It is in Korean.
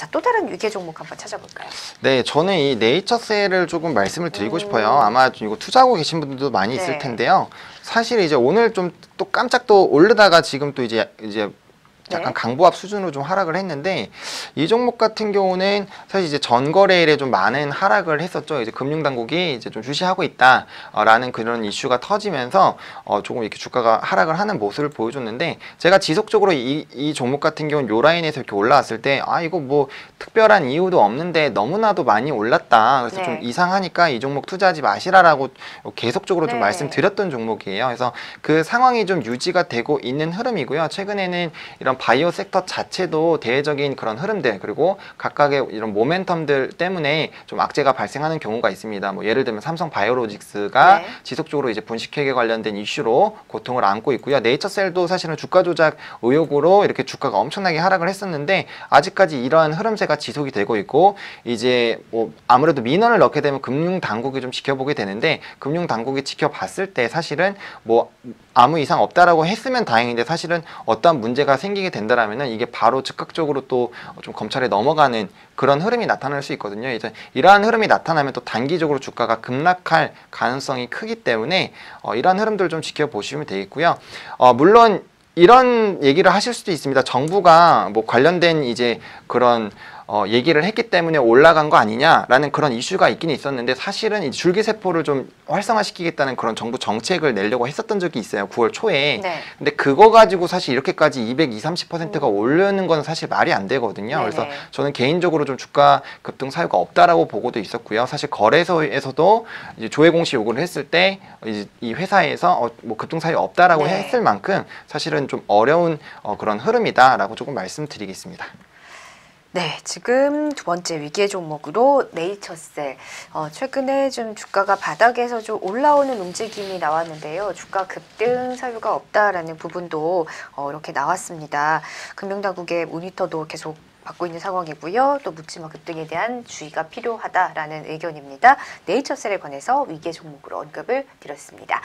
자, 또 다른 위계 종목 한번 찾아볼까요? 네, 저는 이 네이처셀을 조금 말씀을 드리고 음. 싶어요. 아마 이거 투자하고 계신 분들도 많이 네. 있을 텐데요. 사실 이제 오늘 좀 또 깜짝 또 오르다가 지금 또 이제 이제 약간 네. 강보합 수준으로 좀 하락을 했는데 이 종목 같은 경우는 사실 이제 전거래일에 좀 많은 하락을 했었죠. 이제 금융당국이 이제 좀 주시하고 있다라는 그런 이슈가 터지면서 어 조금 이렇게 주가가 하락을 하는 모습을 보여줬는데 제가 지속적으로 이, 이 종목 같은 경우는 요 라인에서 이렇게 올라왔을 때 아 이거 뭐 특별한 이유도 없는데 너무나도 많이 올랐다. 그래서 네. 좀 이상하니까 이 종목 투자하지 마시라라고 계속적으로 좀 네. 말씀드렸던 종목이에요. 그래서 그 상황이 좀 유지가 되고 있는 흐름이고요. 최근에는 이런 바이오 섹터 자체도 대외적인 그런 흐름들 그리고 각각의 이런 모멘텀들 때문에 좀 악재가 발생하는 경우가 있습니다. 뭐 예를 들면 삼성 바이오로직스가 네. 지속적으로 이제 분식회계 관련된 이슈로 고통을 안고 있고요. 네이처셀도 사실은 주가 조작 의혹으로 이렇게 주가가 엄청나게 하락을 했었는데 아직까지 이러한 흐름세가 지속이 되고 있고 이제 뭐 아무래도 민원을 넣게 되면 금융 당국이 좀 지켜보게 되는데 금융 당국이 지켜봤을 때 사실은 뭐 아무 이상 없다라고 했으면 다행인데 사실은 어떠한 문제가 생기게 된다라면은 이게 바로 즉각적으로 또 좀 검찰에 넘어가는 그런 흐름이 나타날 수 있거든요. 이제 이러한 흐름이 나타나면 또 단기적으로 주가가 급락할 가능성이 크기 때문에 어, 이러한 흐름들 좀 지켜보시면 되겠고요. 어, 물론 이런 얘기를 하실 수도 있습니다. 정부가 뭐 관련된 이제 그런 어, 얘기를 했기 때문에 올라간 거 아니냐라는 그런 이슈가 있긴 있었는데 사실은 이 줄기세포를 좀 활성화시키겠다는 그런 정부 정책을 내려고 했었던 적이 있어요. 9월 초에. 네. 근데 그거 가지고 사실 이렇게까지 220, 30%가 오르는 건 사실 말이 안 되거든요. 네네. 그래서 저는 개인적으로 좀 주가 급등 사유가 없다라고 보고도 있었고요. 사실 거래소에서도 이제 조회 공시 요구를 했을 때 이 회사에서 어, 뭐 급등 사유 없다라고 네. 했을 만큼 사실은 좀 어려운 어, 그런 흐름이다라고 조금 말씀드리겠습니다. 네, 지금 두 번째 위기의 종목으로 네이처셀. 어, 최근에 좀 주가가 바닥에서 좀 올라오는 움직임이 나왔는데요. 주가 급등 사유가 없다라는 부분도 어, 이렇게 나왔습니다. 금융당국의 모니터도 계속 받고 있는 상황이고요. 또 묻지마 급등에 대한 주의가 필요하다라는 의견입니다. 네이처셀에 관해서 위기의 종목으로 언급을 드렸습니다.